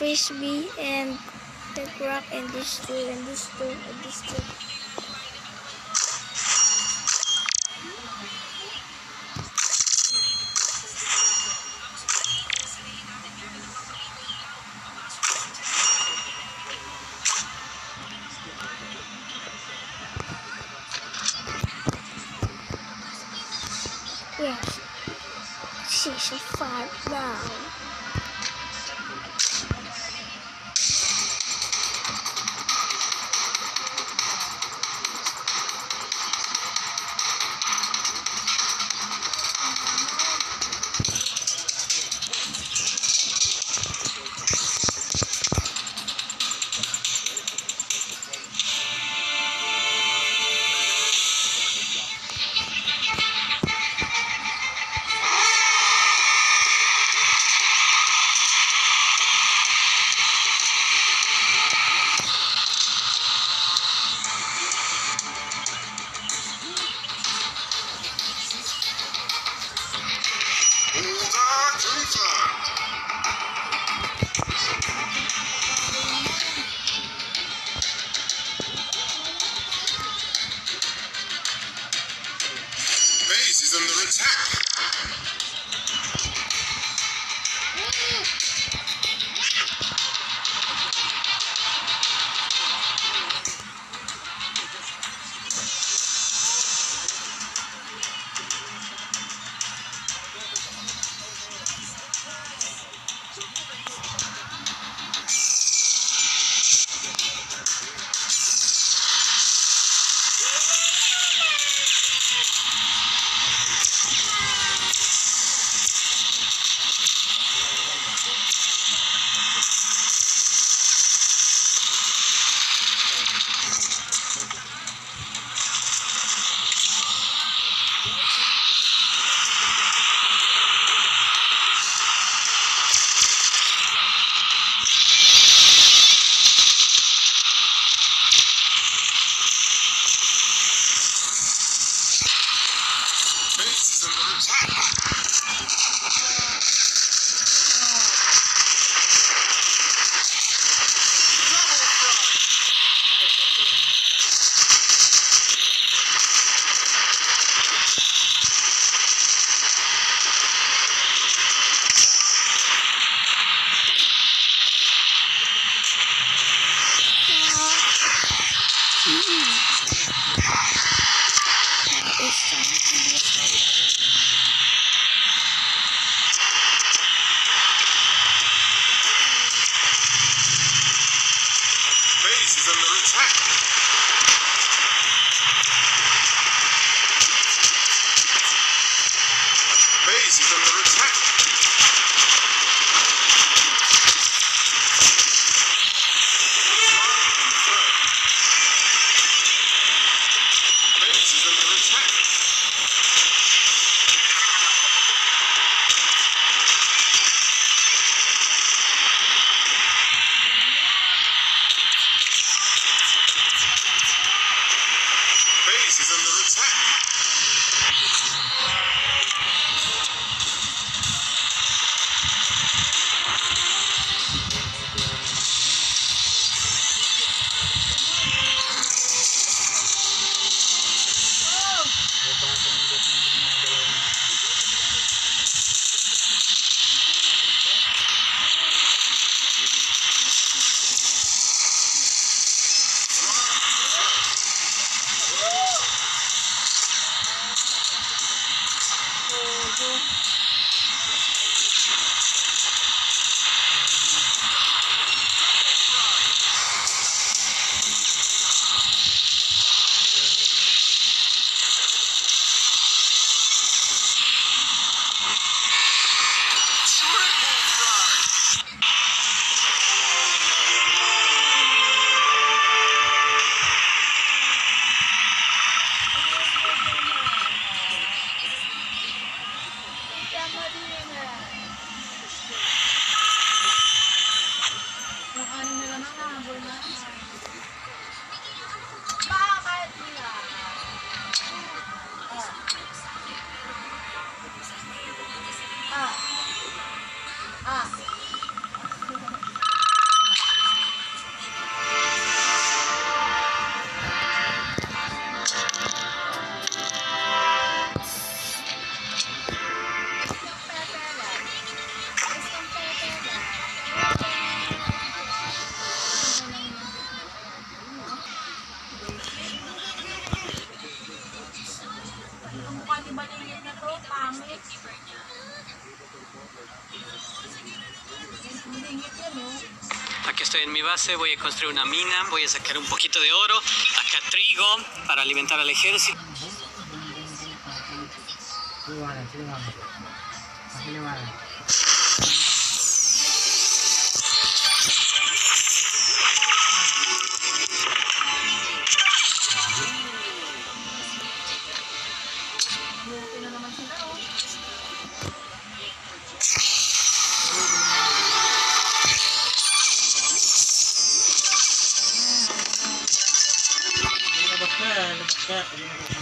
Freez B and the rock and this two and this two and this two. Yes, she's a five now. Mm-hmm. Yung. Aquí estoy en mi base, voy a construir una mina, voy a sacar un poquito de oro, acá trigo para alimentar al ejército. Sí, vale, sí, vale. Aquí le vale. that.